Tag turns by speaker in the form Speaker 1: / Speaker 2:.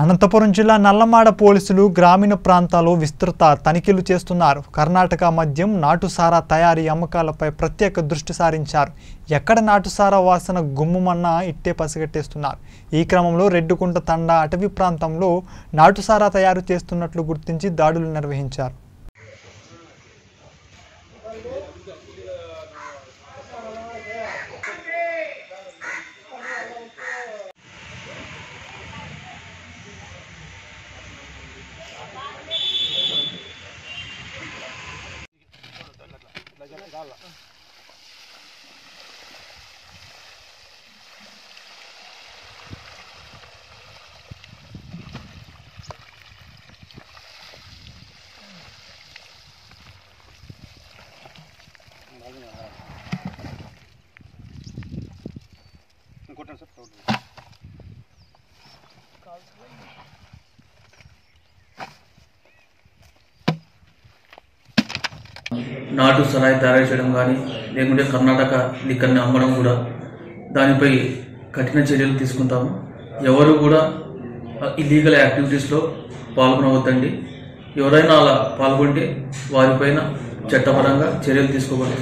Speaker 1: అనంతపురం జిల్లా నల్లమాడ పోలీసులు గ్రామీణ ప్రాంతాల్లో విస్తృత తనిఖీలు చేస్తున్నారు. కర్ణాటక మద్యం నాటుసారా తయారీ అమ్మకాలపై ప్రత్యేక దృష్టి సారించారు. ఎక్కడ నాటుసారా వాసన గుమ్ముమన్నా ఇట్టే పసిగట్టేస్తున్నారు. ఈ క్రమంలో రెడ్డుకుంట తండా అటవీ ప్రాంతంలో నాటుసారా తయారు చేస్తున్నట్లు గుర్తించి దాడులు నిర్వహించారు.
Speaker 2: belajar segala. Good answer. Calls.
Speaker 3: నాటు సరాయి తయారు చేయడం కానీ లేకుంటే కర్ణాటక లిక్కర్ని అమ్మడం కూడా. దానిపై కఠిన చర్యలు తీసుకుంటాము. ఎవరు కూడా ఇల్లీగల్ యాక్టివిటీస్లో పాల్గొనవద్దండి. ఎవరైనా అలా పాల్గొంటే వారిపైన చట్టపరంగా చర్యలు తీసుకోబడుతుంది.